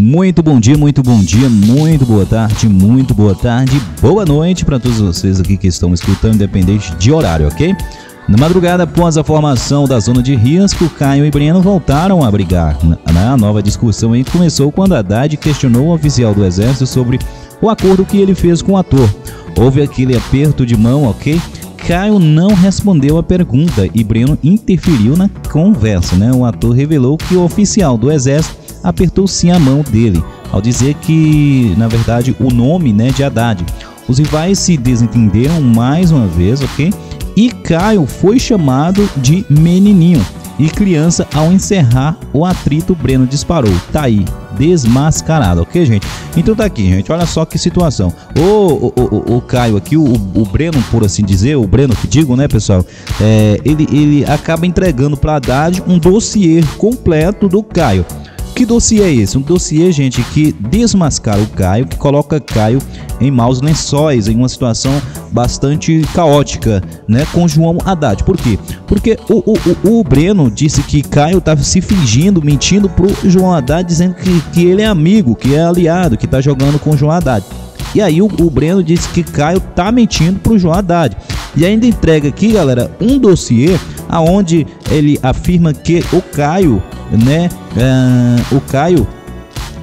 Muito bom dia, muito bom dia, muito boa tarde, muito boa tarde, boa noite para todos vocês aqui que estão escutando, independente de horário, ok? Na madrugada, após a formação da zona de risco, Caio e Breno voltaram a brigar. A nova discussão aí começou quando Haddad questionou o oficial do Exército sobre o acordo que ele fez com o ator. Houve aquele aperto de mão, ok? Caio não respondeu a pergunta e Breno interferiu na conversa, né? O ator revelou que o oficial do Exército apertou sim a mão dele, ao dizer que, na verdade, o nome né, de Haddad. Os rivais se desentenderam mais uma vez, ok? E Caio foi chamado de menininho e criança ao encerrar o atrito Breno disparou. Tá aí, desmascarado, ok, gente? Então tá aqui, gente. Olha só que situação. O, o, o, o Caio aqui, o, o Breno, por assim dizer, o Breno que digo, né, pessoal? É, ele, ele acaba entregando para Haddad um dossiê completo do Caio. Que dossiê é esse? Um dossiê, gente, que desmascara o Caio, que coloca Caio em maus lençóis, em uma situação bastante caótica, né, com João Haddad. Por quê? Porque o, o, o, Breno disse que Caio estava se fingindo, mentindo pro João Haddad, dizendo que, que ele é amigo, que é aliado, que está jogando com João Haddad. E aí o, o Breno disse que Caio tá mentindo pro João Haddad. E ainda entrega aqui, galera, um dossiê aonde ele afirma que o Caio né? Uh, o Caio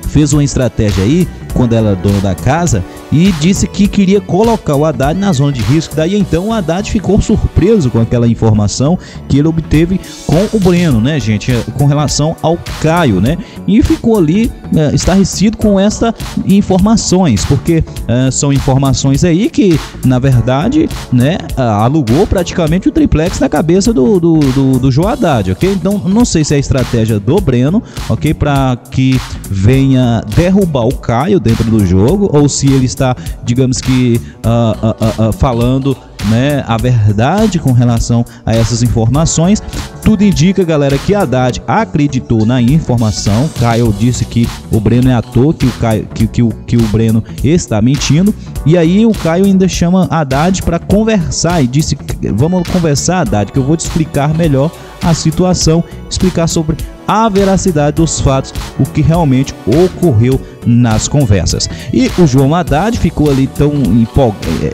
fez uma estratégia aí quando ela era dona da casa e disse que queria colocar o Haddad na zona de risco. Daí então o Haddad ficou surpreso com aquela informação que ele obteve com o Breno, né, gente, com relação ao Caio, né? E ficou ali uh, estarrecido com estas informações, porque uh, são informações aí que, na verdade, né, alugou praticamente o triplex na cabeça do, do, do, do Joe Haddad, ok? Então não sei se é a estratégia do Breno, ok, para que venha derrubar o Caio dentro do jogo ou se ele está, digamos que, uh, uh, uh, falando né, a verdade com relação a essas informações. Tudo indica, galera, que Haddad acreditou na informação. Caio disse que o Breno é ator, que o, Caio, que, que, o, que o Breno está mentindo. E aí o Caio ainda chama Haddad para conversar e disse: Vamos conversar, Haddad, que eu vou te explicar melhor a situação, explicar sobre a veracidade dos fatos, o que realmente ocorreu nas conversas. E o João Haddad ficou ali tão,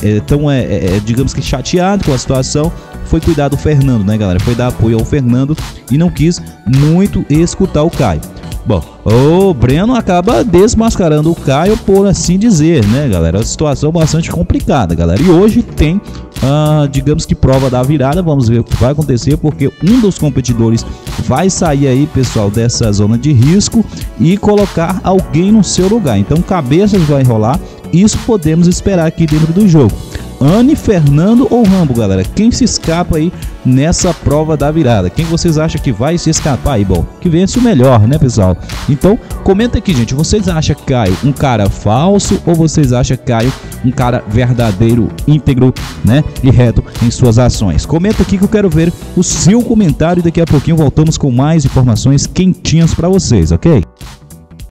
é, é, tão é, é, digamos que chateado com a situação, foi cuidar do Fernando, né, galera? Foi dar apoio ao Fernando e não quis muito escutar o Caio. Bom, o Breno acaba desmascarando o Caio, por assim dizer, né, galera? Uma situação bastante complicada, galera. E hoje tem, uh, digamos que prova da virada. Vamos ver o que vai acontecer, porque um dos competidores vai sair aí, pessoal, dessa zona de risco e colocar alguém no seu lugar. Então, cabeças vai rolar. Isso podemos esperar aqui dentro do jogo. Anne, Fernando ou Rambo, galera? Quem se escapa aí nessa prova da virada? Quem vocês acham que vai se escapar aí? Bom, que vence o melhor, né, pessoal? Então, comenta aqui, gente. Vocês acham Caio um cara falso ou vocês acham Caio um cara verdadeiro, íntegro, né, e reto em suas ações? Comenta aqui que eu quero ver o seu comentário e daqui a pouquinho voltamos com mais informações quentinhas para vocês, ok?